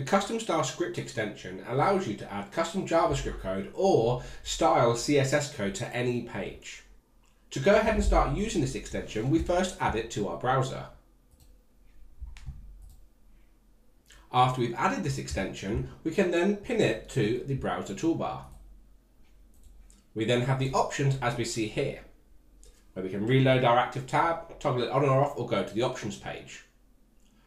The custom style script extension allows you to add custom JavaScript code or style CSS code to any page. To go ahead and start using this extension, we first add it to our browser. After we've added this extension, we can then pin it to the browser toolbar. We then have the options as we see here, where we can reload our active tab, toggle it on or off, or go to the options page.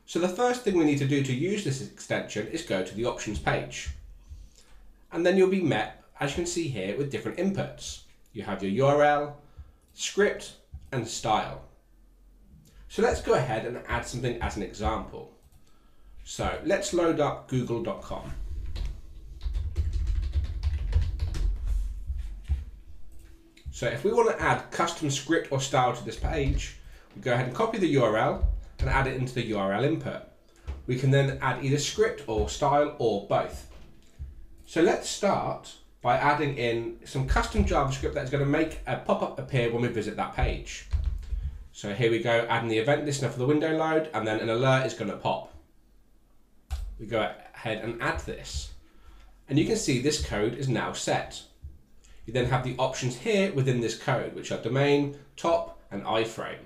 So the first thing we need to do to use this extension is go to the options page. And then you'll be met, as you can see here, with different inputs. You have your URL, script, and style. So let's go ahead and add something as an example. So let's load up google.com. So if we want to add custom script or style to this page, we go ahead and copy the URL and add it into the URL input. We can then add either script or style or both. So let's start by adding in some custom JavaScript that's going to make a pop-up appear when we visit that page. So here we go, adding the event listener for the window load, and then an alert is going to pop we go ahead and add this. And you can see this code is now set. You then have the options here within this code, which are domain, top, and iframe.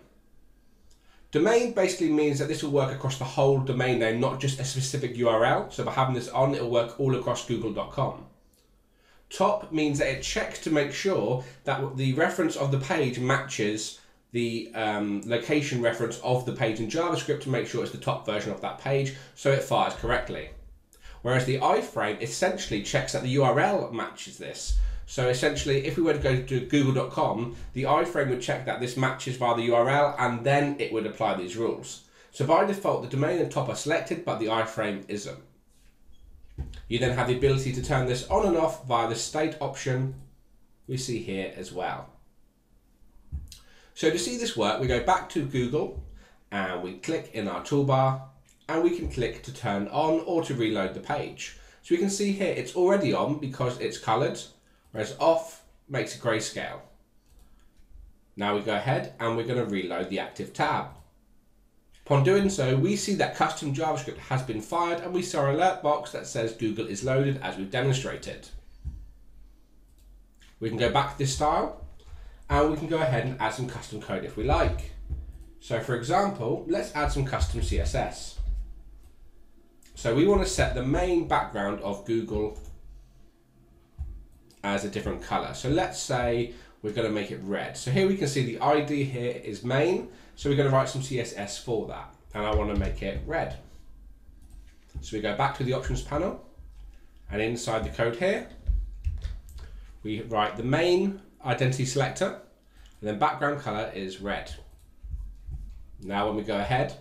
Domain basically means that this will work across the whole domain name, not just a specific URL. So by having this on, it will work all across google.com. Top means that it checks to make sure that the reference of the page matches the um, location reference of the page in JavaScript to make sure it's the top version of that page so it fires correctly. Whereas the iframe essentially checks that the URL matches this. So essentially, if we were to go to google.com, the iframe would check that this matches via the URL and then it would apply these rules. So by default, the domain and top are selected, but the iframe isn't. You then have the ability to turn this on and off via the state option we see here as well. So to see this work, we go back to Google and we click in our toolbar and we can click to turn on or to reload the page. So we can see here it's already on because it's coloured, whereas off makes a grayscale. Now we go ahead and we're going to reload the active tab. Upon doing so, we see that custom JavaScript has been fired and we see our alert box that says Google is loaded as we've demonstrated. We can go back to this style and we can go ahead and add some custom code if we like. So for example, let's add some custom CSS. So we want to set the main background of Google as a different color. So let's say we're going to make it red. So here we can see the ID here is main. So we're going to write some CSS for that. And I want to make it red. So we go back to the options panel and inside the code here, we write the main identity selector, and then background color is red. Now when we go ahead,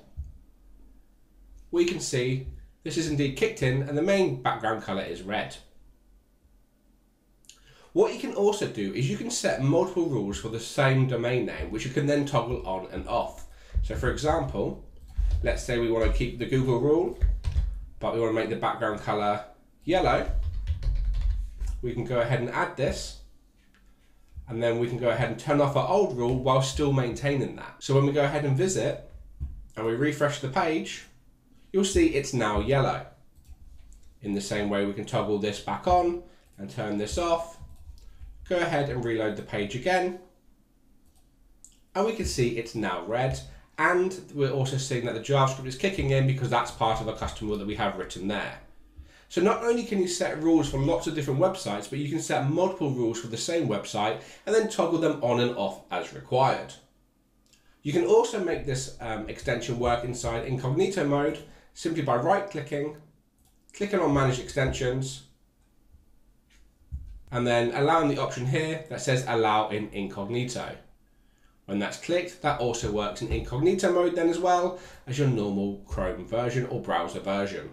we can see this is indeed kicked in and the main background color is red. What you can also do is you can set multiple rules for the same domain name, which you can then toggle on and off. So for example, let's say we want to keep the Google rule, but we want to make the background color yellow. We can go ahead and add this and then we can go ahead and turn off our old rule while still maintaining that. So when we go ahead and visit and we refresh the page, you'll see it's now yellow. In the same way we can toggle this back on and turn this off. Go ahead and reload the page again. And we can see it's now red. And we're also seeing that the JavaScript is kicking in because that's part of a custom rule that we have written there. So not only can you set rules for lots of different websites, but you can set multiple rules for the same website and then toggle them on and off as required. You can also make this um, extension work inside incognito mode simply by right clicking, clicking on manage extensions, and then allowing the option here that says allow in incognito. When that's clicked, that also works in incognito mode then as well as your normal Chrome version or browser version.